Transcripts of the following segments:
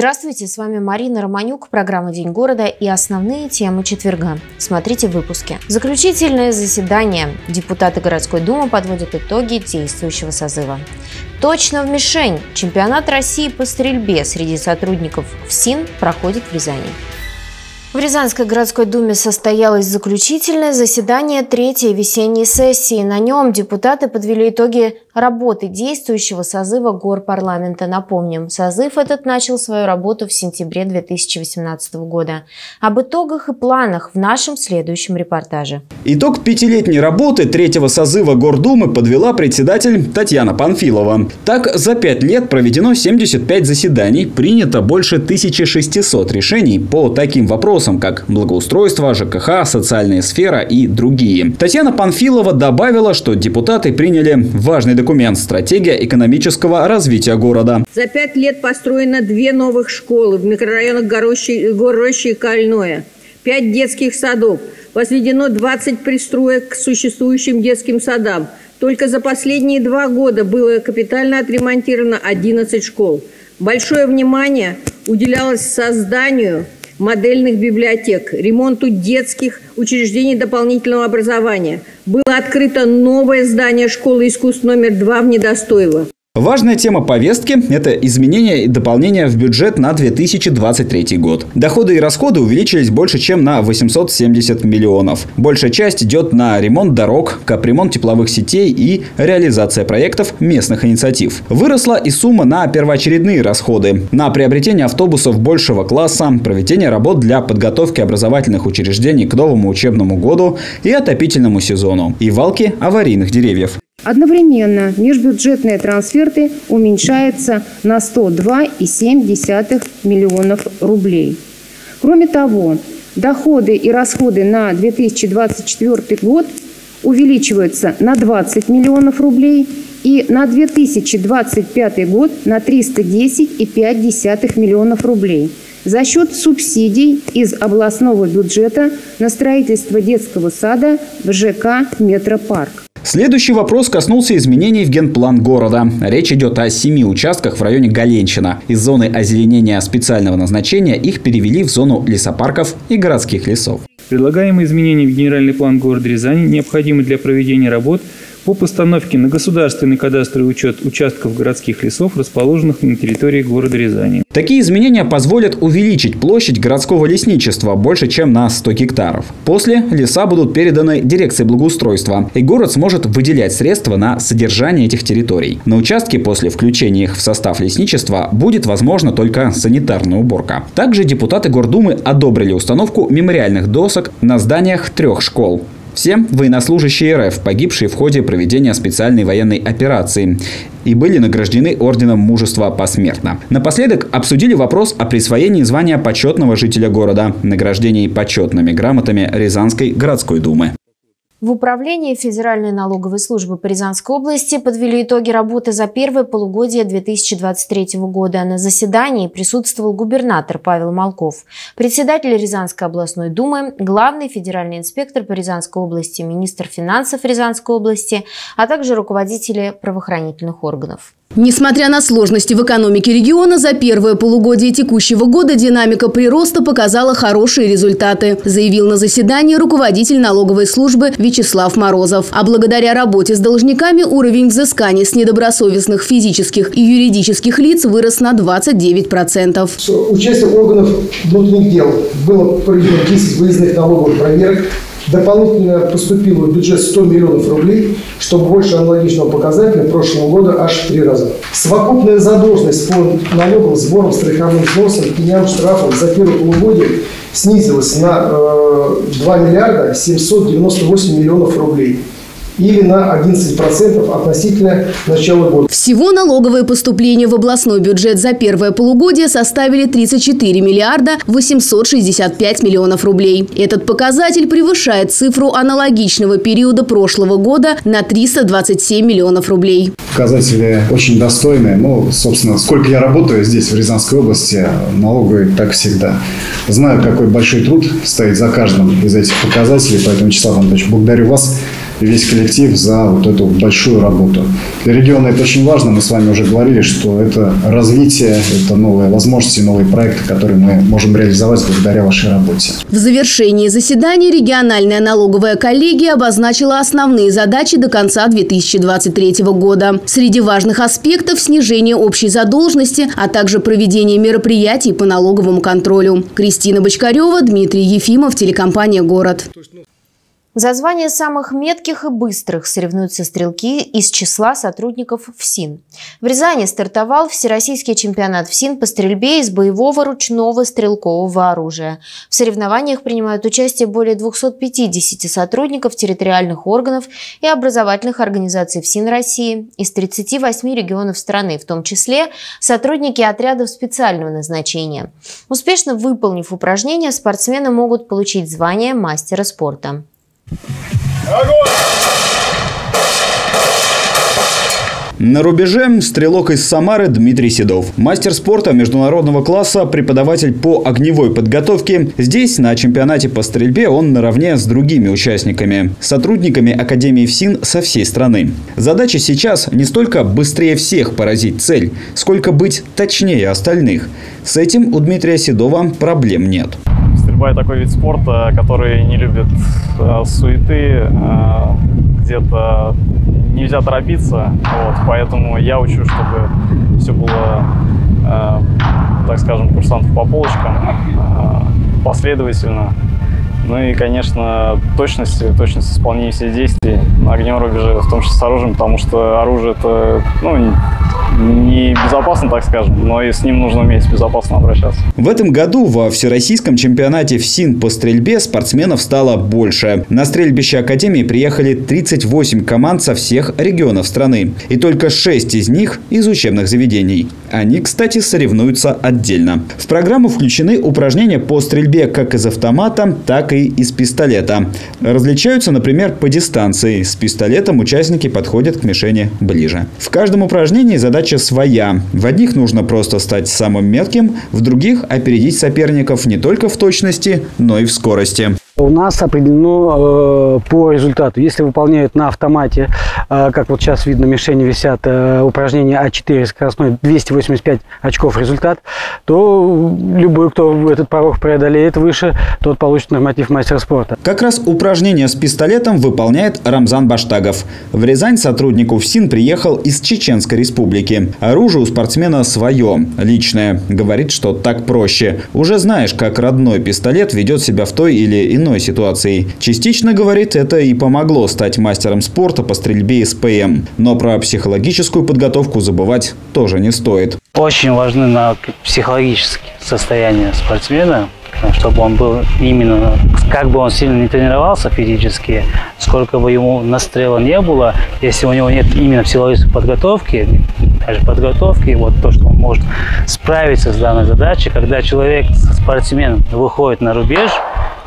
Здравствуйте, с вами Марина Романюк, программа «День города» и основные темы четверга. Смотрите в выпуске. Заключительное заседание. Депутаты городской думы подводят итоги действующего созыва. Точно в мишень. Чемпионат России по стрельбе среди сотрудников ФСИН проходит в Рязани. В Рязанской городской думе состоялось заключительное заседание третьей весенней сессии. На нем депутаты подвели итоги работы действующего созыва горпарламента. Напомним, созыв этот начал свою работу в сентябре 2018 года. Об итогах и планах в нашем следующем репортаже. Итог пятилетней работы третьего созыва Гордумы подвела председатель Татьяна Панфилова. Так, за пять лет проведено 75 заседаний, принято больше 1600 решений по таким вопросам, как благоустройство, ЖКХ, социальная сфера и другие. Татьяна Панфилова добавила, что депутаты приняли важный документ «Стратегия экономического развития города». За пять лет построено две новых школы в микрорайонах Горощи, Горощи и Кольное, пять детских садов, возведено 20 пристроек к существующим детским садам. Только за последние два года было капитально отремонтировано 11 школ. Большое внимание уделялось созданию модельных библиотек, ремонту детских учреждений дополнительного образования. Было открыто новое здание школы искусств номер два в Недостоево. Важная тема повестки – это изменения и дополнения в бюджет на 2023 год. Доходы и расходы увеличились больше, чем на 870 миллионов. Большая часть идет на ремонт дорог, капремонт тепловых сетей и реализация проектов местных инициатив. Выросла и сумма на первоочередные расходы. На приобретение автобусов большего класса, проведение работ для подготовки образовательных учреждений к новому учебному году и отопительному сезону. И валки аварийных деревьев. Одновременно межбюджетные трансферты уменьшаются на 102,7 миллионов рублей. Кроме того, доходы и расходы на 2024 год увеличиваются на 20 миллионов рублей и на 2025 год на 310,5 миллионов рублей за счет субсидий из областного бюджета на строительство детского сада в ЖК «Метропарк». Следующий вопрос коснулся изменений в генплан города. Речь идет о семи участках в районе Галенщина. Из зоны озеленения специального назначения их перевели в зону лесопарков и городских лесов. Предлагаемые изменения в генеральный план города Рязани необходимы для проведения работ по постановке на государственный кадастровый учет участков городских лесов, расположенных на территории города Рязани. Такие изменения позволят увеличить площадь городского лесничества больше, чем на 100 гектаров. После леса будут переданы дирекции благоустройства, и город сможет выделять средства на содержание этих территорий. На участке после включения их в состав лесничества будет возможна только санитарная уборка. Также депутаты Гордумы одобрили установку мемориальных досок на зданиях трех школ. Все военнослужащие РФ, погибшие в ходе проведения специальной военной операции и были награждены Орденом Мужества посмертно. Напоследок обсудили вопрос о присвоении звания почетного жителя города, награждении почетными грамотами Рязанской городской думы. В Управлении Федеральной налоговой службы по Рязанской области подвели итоги работы за первое полугодие 2023 года. На заседании присутствовал губернатор Павел Малков, председатель Рязанской областной думы, главный федеральный инспектор по Рязанской области, министр финансов Рязанской области, а также руководители правоохранительных органов. Несмотря на сложности в экономике региона, за первое полугодие текущего года динамика прироста показала хорошие результаты, заявил на заседании руководитель налоговой службы Вячеслав Морозов. А благодаря работе с должниками уровень взысканий с недобросовестных физических и юридических лиц вырос на 29%. С участием органов внутренних дел было проведено 10 выездных налоговых проверок Дополнительно поступило в бюджет 100 миллионов рублей, чтобы больше аналогичного показателя прошлого года аж в три раза. Совокупная задолженность по налогам, сборам, страховым взносам, пеням, штрафам за первое полугодие снизилась на э, 2 миллиарда 798 миллионов рублей или на 11% относительно начала года. Всего налоговые поступления в областной бюджет за первое полугодие составили 34 миллиарда 865 миллионов рублей. Этот показатель превышает цифру аналогичного периода прошлого года на 327 миллионов рублей. Показатели очень достойные. Ну, собственно, сколько я работаю здесь, в Рязанской области, налоговые так всегда. Знаю, какой большой труд стоит за каждым из этих показателей, поэтому, Вячеслав Антонович, благодарю вас весь коллектив за вот эту большую работу. Для региона это очень важно. Мы с вами уже говорили, что это развитие, это новые возможности, новые проекты, которые мы можем реализовать благодаря вашей работе. В завершении заседания региональная налоговая коллегия обозначила основные задачи до конца 2023 года. Среди важных аспектов – снижение общей задолженности, а также проведение мероприятий по налоговому контролю. Кристина Бочкарева, Дмитрий Ефимов, телекомпания «Город». За звание самых метких и быстрых соревнуются стрелки из числа сотрудников ФСИН. В Рязани стартовал Всероссийский чемпионат ФСИН по стрельбе из боевого ручного стрелкового оружия. В соревнованиях принимают участие более 250 сотрудников территориальных органов и образовательных организаций ФСИН России из 38 регионов страны, в том числе сотрудники отрядов специального назначения. Успешно выполнив упражнения, спортсмены могут получить звание мастера спорта. На рубеже стрелок из Самары Дмитрий Седов. Мастер спорта международного класса, преподаватель по огневой подготовке. Здесь, на чемпионате по стрельбе, он наравне с другими участниками. Сотрудниками Академии ФСИН со всей страны. Задача сейчас не столько быстрее всех поразить цель, сколько быть точнее остальных. С этим у Дмитрия Седова проблем нет. Стрельба – такой вид спорта, который не любит э, суеты, э, где-то нельзя торопиться, вот, поэтому я учу, чтобы все было, э, так скажем, курсантов по полочкам, э, последовательно. Ну и, конечно, точность, точность исполнения всех действий на огневом рубеже, в том числе с оружием, потому что оружие это, ну, не безопасно, так скажем, но и с ним нужно уметь безопасно обращаться. В этом году во Всероссийском чемпионате ФСИН по стрельбе спортсменов стало больше. На стрельбище Академии приехали 38 команд со всех регионов страны. И только 6 из них из учебных заведений. Они, кстати, соревнуются отдельно. В программу включены упражнения по стрельбе как из автомата, так и из пистолета. Различаются, например, по дистанции. С пистолетом участники подходят к мишени ближе. В каждом упражнении задача задача своя. В одних нужно просто стать самым метким, в других опередить соперников не только в точности, но и в скорости. У нас определено э, по результату. Если выполняют на автомате, э, как вот сейчас видно, мишени висят, э, упражнение А4 скоростной 285 очков результат, то любой, кто этот порог преодолеет выше, тот получит норматив мастера спорта. Как раз упражнение с пистолетом выполняет Рамзан Баштагов. В Рязань сотрудник УФСИН приехал из Чеченской республики. Оружие у спортсмена свое, личное. Говорит, что так проще. Уже знаешь, как родной пистолет ведет себя в той или иной иной ситуацией. Частично, говорит, это и помогло стать мастером спорта по стрельбе из ПМ. Но про психологическую подготовку забывать тоже не стоит. Очень важны на психологическое состояние спортсмена, чтобы он был именно, как бы он сильно не тренировался физически, сколько бы ему настрела не было, если у него нет именно психологической подготовки, даже подготовки, вот то, что он может справиться с данной задачей, когда человек, спортсмен, выходит на рубеж,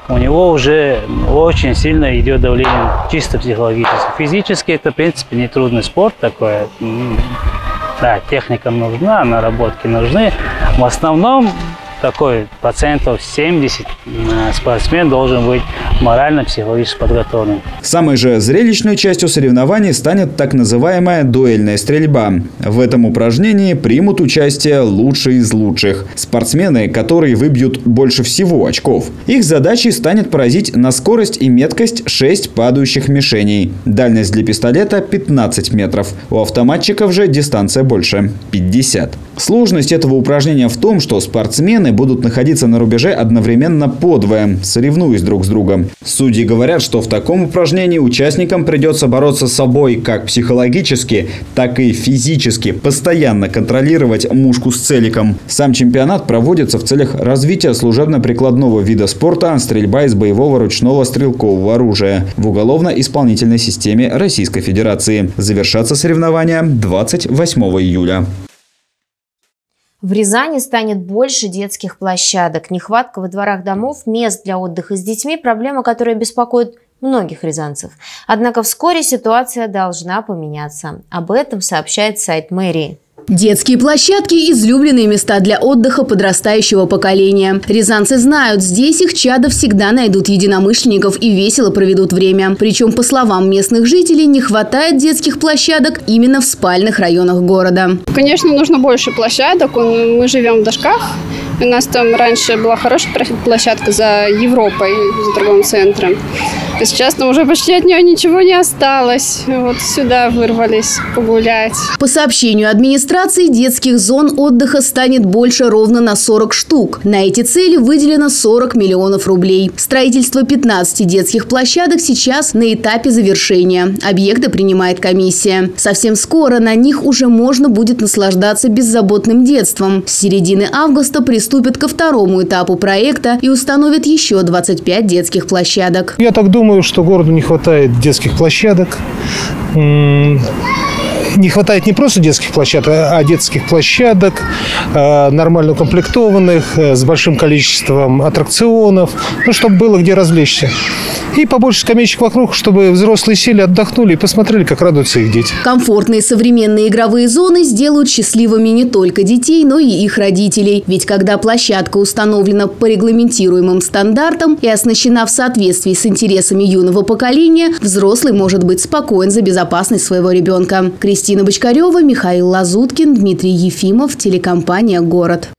у него уже очень сильно идет давление чисто психологически. Физически это, в принципе, не трудный спорт такой. Да, техника нужна, наработки нужны. В основном такой процентов 70 спортсмен должен быть морально-психологически подготовлен. Самой же зрелищной частью соревнований станет так называемая дуэльная стрельба. В этом упражнении примут участие лучшие из лучших. Спортсмены, которые выбьют больше всего очков. Их задачей станет поразить на скорость и меткость 6 падающих мишеней. Дальность для пистолета 15 метров. У автоматчиков же дистанция больше – 50. Сложность этого упражнения в том, что спортсмены будут находиться на рубеже одновременно подвое, соревнуясь друг с другом. Судьи говорят, что в таком упражнении участникам придется бороться с собой как психологически, так и физически, постоянно контролировать мушку с целиком. Сам чемпионат проводится в целях развития служебно-прикладного вида спорта стрельба из боевого ручного стрелкового оружия в уголовно-исполнительной системе Российской Федерации. Завершатся соревнования 28 июля. В Рязани станет больше детских площадок. Нехватка во дворах домов, мест для отдыха с детьми – проблема, которая беспокоит многих рязанцев. Однако вскоре ситуация должна поменяться. Об этом сообщает сайт мэрии. Детские площадки – излюбленные места для отдыха подрастающего поколения. Рязанцы знают, здесь их чада всегда найдут единомышленников и весело проведут время. Причем, по словам местных жителей, не хватает детских площадок именно в спальных районах города. Конечно, нужно больше площадок. Мы живем в Дашках, у нас там раньше была хорошая площадка за Европой, за торговым центром. И сейчас там уже почти от нее ничего не осталось. Вот сюда вырвались погулять. По сообщению администрации, детских зон отдыха станет больше ровно на 40 штук. На эти цели выделено 40 миллионов рублей. Строительство 15 детских площадок сейчас на этапе завершения. Объекты принимает комиссия. Совсем скоро на них уже можно будет наслаждаться беззаботным детством. С середины августа приступят ко второму этапу проекта и установят еще 25 детских площадок. Я так думаю, что городу не хватает детских площадок не хватает не просто детских площадок, а детских площадок, э, нормально укомплектованных, э, с большим количеством аттракционов, ну, чтобы было где развлечься. И побольше скамеечек вокруг, чтобы взрослые сели, отдохнули и посмотрели, как радуются их дети. Комфортные современные игровые зоны сделают счастливыми не только детей, но и их родителей. Ведь когда площадка установлена по регламентируемым стандартам и оснащена в соответствии с интересами юного поколения, взрослый может быть спокоен за безопасность своего ребенка. Кристина Бочкарева, Михаил Лазуткин, Дмитрий Ефимов, телекомпания «Город».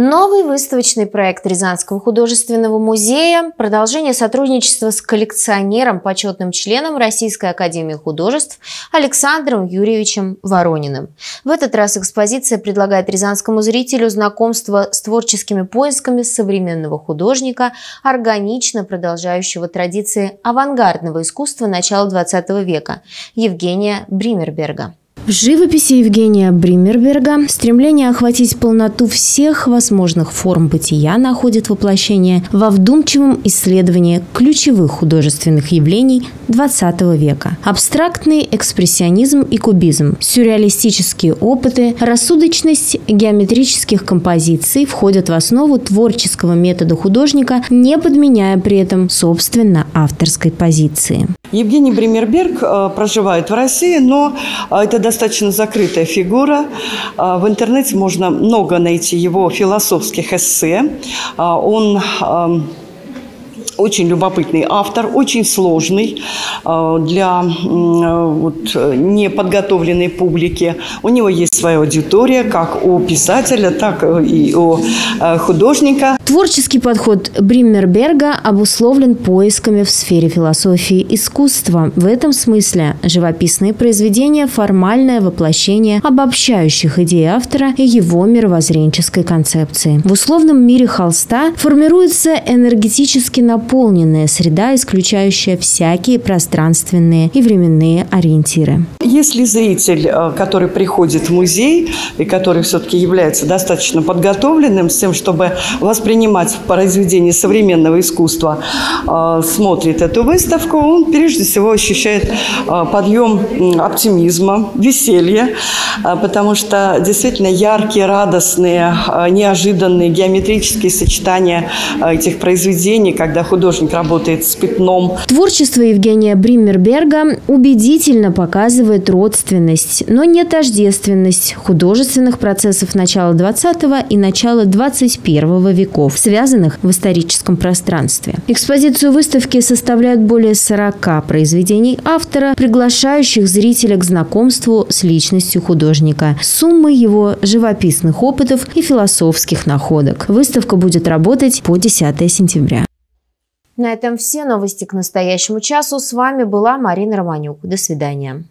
Новый выставочный проект Рязанского художественного музея, продолжение сотрудничества с коллекционером, почетным членом Российской академии художеств Александром Юрьевичем Ворониным. В этот раз экспозиция предлагает рязанскому зрителю знакомство с творческими поисками современного художника, органично продолжающего традиции авангардного искусства начала XX века Евгения Бримерберга. В живописи Евгения Бримерберга стремление охватить полноту всех возможных форм бытия находит воплощение во вдумчивом исследовании ключевых художественных явлений XX века. Абстрактный экспрессионизм и кубизм, сюрреалистические опыты, рассудочность геометрических композиций входят в основу творческого метода художника, не подменяя при этом собственно авторской позиции. Евгений Бримерберг э, проживает в России, но э, это достаточно закрытая фигура. Э, в интернете можно много найти его философских эссе. Он эм, очень любопытный автор, очень сложный э, для вот, неподготовленной публики. У него есть своя аудитория, как у писателя, так и у э, художника. Творческий подход Бриммерберга обусловлен поисками в сфере философии искусства. В этом смысле живописные произведения – формальное воплощение обобщающих идей автора и его мировоззренческой концепции. В условном мире холста формируется энергетически наполненный наполненная среда, исключающая всякие пространственные и временные ориентиры. Если зритель, э, который приходит в музей и который все-таки является достаточно подготовленным с тем, чтобы воспринимать произведение современного искусства, э, смотрит эту выставку, он прежде всего ощущает э, подъем оптимизма, веселья, потому что действительно яркие, радостные, неожиданные геометрические сочетания этих произведений, когда художник работает с пятном. Творчество Евгения Бриммерберга убедительно показывает родственность, но не тождественность художественных процессов начала 20 и начала 21 веков, связанных в историческом пространстве. Экспозицию выставки составляют более 40 произведений автора, приглашающих зрителя к знакомству с личностью художника, суммой его живописных опытов и философских находок. Выставка будет работать по 10 сентября. На этом все новости к настоящему часу. С вами была Марина Романюк. До свидания.